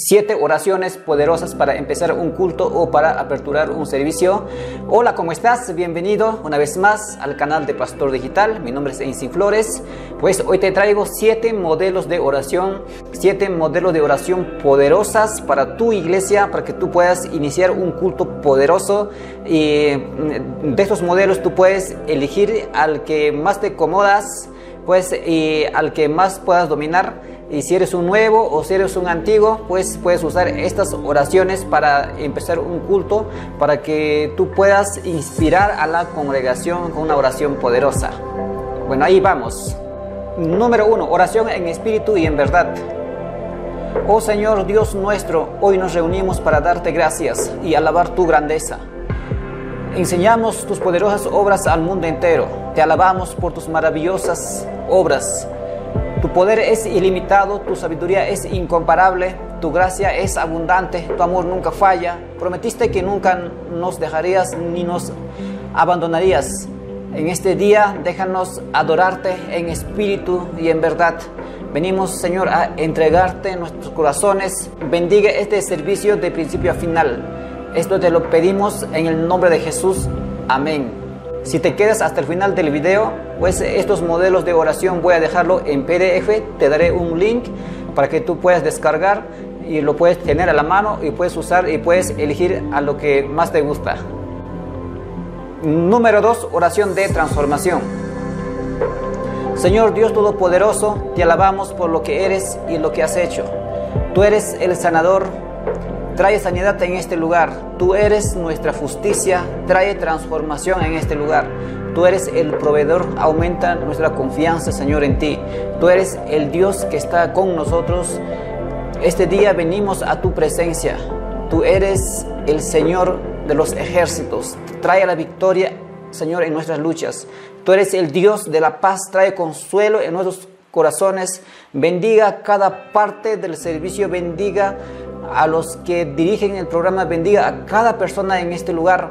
siete oraciones poderosas para empezar un culto o para aperturar un servicio. Hola, ¿cómo estás? Bienvenido una vez más al canal de Pastor Digital. Mi nombre es Ensin Flores. Pues hoy te traigo siete modelos de oración, siete modelos de oración poderosas para tu iglesia, para que tú puedas iniciar un culto poderoso. Y mm, de estos modelos tú puedes elegir al que más te acomodas, pues y al que más puedas dominar y si eres un nuevo o si eres un antiguo, pues puedes usar estas oraciones para empezar un culto, para que tú puedas inspirar a la congregación con una oración poderosa. Bueno, ahí vamos. Número uno, oración en espíritu y en verdad. Oh Señor Dios nuestro, hoy nos reunimos para darte gracias y alabar tu grandeza. Enseñamos tus poderosas obras al mundo entero. Te alabamos por tus maravillosas obras tu poder es ilimitado, tu sabiduría es incomparable, tu gracia es abundante, tu amor nunca falla. Prometiste que nunca nos dejarías ni nos abandonarías. En este día déjanos adorarte en espíritu y en verdad. Venimos, Señor, a entregarte nuestros corazones. Bendiga este servicio de principio a final. Esto te lo pedimos en el nombre de Jesús. Amén. Si te quedas hasta el final del video, pues estos modelos de oración voy a dejarlo en PDF, te daré un link para que tú puedas descargar y lo puedes tener a la mano y puedes usar y puedes elegir a lo que más te gusta. Número 2, oración de transformación. Señor Dios Todopoderoso, te alabamos por lo que eres y lo que has hecho. Tú eres el sanador, Trae sanidad en este lugar. Tú eres nuestra justicia. Trae transformación en este lugar. Tú eres el proveedor. Aumenta nuestra confianza, Señor, en ti. Tú eres el Dios que está con nosotros. Este día venimos a tu presencia. Tú eres el Señor de los ejércitos. Trae la victoria, Señor, en nuestras luchas. Tú eres el Dios de la paz. Trae consuelo en nuestros corazones. Bendiga cada parte del servicio. Bendiga a los que dirigen el programa, bendiga a cada persona en este lugar,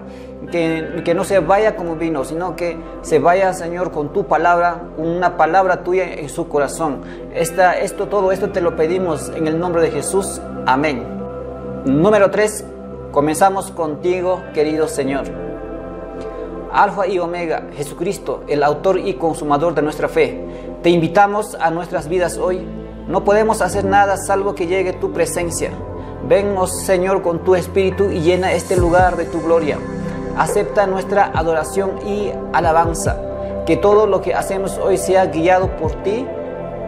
que, que, no se vaya como vino, sino que se vaya, Señor, con tu palabra, una palabra tuya en su corazón. Esta, esto, todo esto te lo pedimos en el nombre de Jesús. Amén. Número 3. Comenzamos contigo, querido Señor. Alfa y Omega, Jesucristo, el autor y consumador de nuestra fe. Te invitamos a nuestras vidas hoy. No podemos hacer nada salvo que llegue tu presencia. Ven, oh Señor, con tu espíritu y llena este lugar de tu gloria. Acepta nuestra adoración y alabanza. Que todo lo que hacemos hoy sea guiado por ti.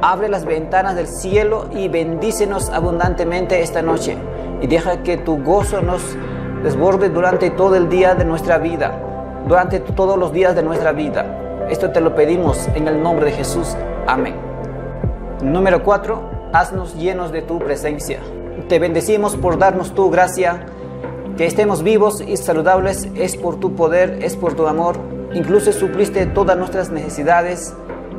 Abre las ventanas del cielo y bendícenos abundantemente esta noche. Y deja que tu gozo nos desborde durante todo el día de nuestra vida. Durante todos los días de nuestra vida. Esto te lo pedimos en el nombre de Jesús. Amén. Número 4. Haznos llenos de tu presencia. Te bendecimos por darnos tu gracia. Que estemos vivos y saludables es por tu poder, es por tu amor. Incluso supliste todas nuestras necesidades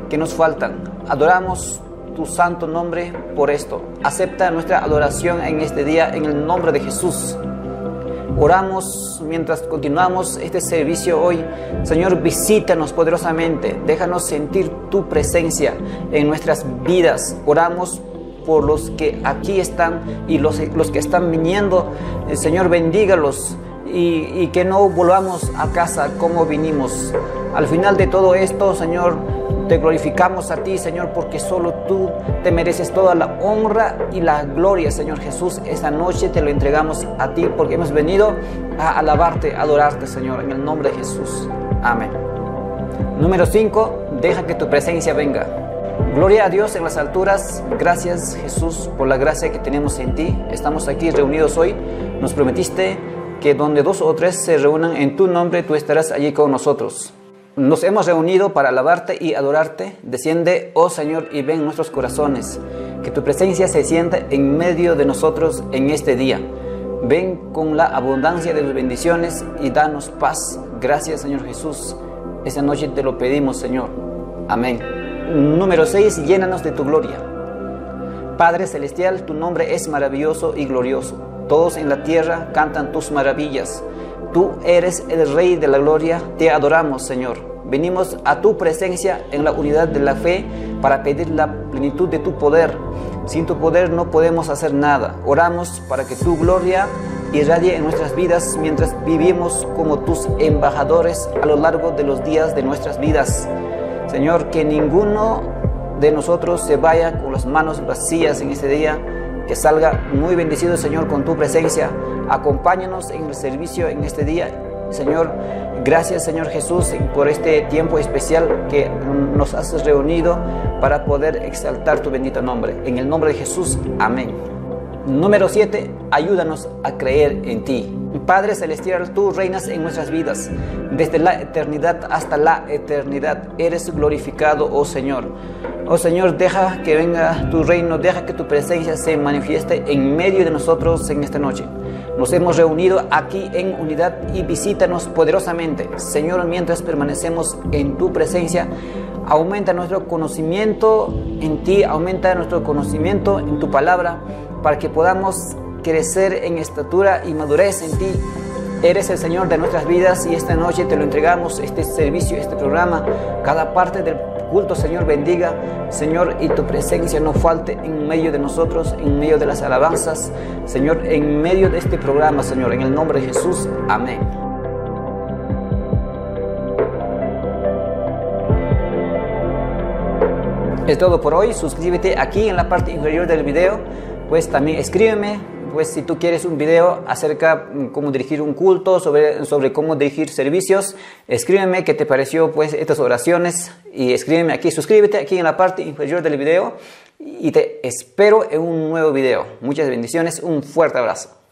que nos faltan. Adoramos tu santo nombre por esto. Acepta nuestra adoración en este día en el nombre de Jesús. Oramos mientras continuamos este servicio hoy. Señor, visítanos poderosamente. Déjanos sentir tu presencia en nuestras vidas. Oramos por los que aquí están y los, los que están viniendo. El Señor bendígalos y, que no volvamos a casa como vinimos. Al final de todo esto, Señor, te glorificamos a ti, Señor, porque solo tú te mereces toda la honra y la gloria, Señor Jesús. Esta noche te lo entregamos a ti porque hemos venido a alabarte, a adorarte, Señor, en el nombre de Jesús. Amén. Número 5. Deja que tu presencia venga. Gloria a Dios en las alturas. Gracias Jesús por la gracia que tenemos en ti. Estamos aquí reunidos hoy. Nos prometiste que donde dos o tres se reúnan en tu nombre, tú estarás allí con nosotros. Nos hemos reunido para alabarte y adorarte. Desciende, oh Señor, y ven nuestros corazones. Que tu presencia se sienta en medio de nosotros en este día. Ven con la abundancia de tus bendiciones y danos paz. Gracias, Señor Jesús. Esta noche te lo pedimos, Señor. Amén. Número 6. Llénanos de tu gloria. Padre Celestial, tu nombre es maravilloso y glorioso. Todos en la tierra cantan tus maravillas. Tú eres el Rey de la gloria. Te adoramos, Señor. venimos a tu presencia en la unidad de la fe para pedir la plenitud de tu poder. Sin tu poder no podemos hacer nada. Oramos para que tu gloria irradie en nuestras vidas mientras vivimos como tus embajadores a lo largo de los días de nuestras vidas. Señor, que ninguno de nosotros se vaya con las manos vacías en este día, que salga muy bendecido, Señor, con tu presencia. Acompáñanos en el servicio en este día. Señor, gracias Señor Jesús por este tiempo especial que nos has reunido para poder exaltar tu bendito nombre. En el nombre de Jesús, amén. Número 7. Ayúdanos a creer en ti. Padre Celestial, tú reinas en nuestras vidas. Desde la eternidad hasta la eternidad eres glorificado, oh Señor. Oh Señor, deja que venga tu reino, deja que tu presencia se manifieste en medio de nosotros en esta noche. Nos hemos reunido aquí en unidad y visítanos poderosamente. Señor, mientras permanecemos en tu presencia, aumenta nuestro conocimiento en ti, aumenta nuestro conocimiento en tu palabra para que podamos crecer en estatura y madurez en ti. Eres el Señor de nuestras vidas y esta noche te lo entregamos, este servicio, este programa, cada parte del culto, Señor, bendiga, Señor, y tu presencia no falte en medio de nosotros, en medio de las alabanzas, Señor, en medio de este programa, Señor, en el nombre de Jesús, amén. Es todo por hoy, suscríbete aquí en la parte inferior del video pues también escríbeme, pues si tú quieres un video acerca mm, cómo dirigir un culto, sobre, sobre cómo dirigir servicios, escríbeme qué te pareció pues estas oraciones y escríbeme aquí, suscríbete aquí en la parte inferior del video y te espero en un nuevo video. Muchas bendiciones, un fuerte abrazo.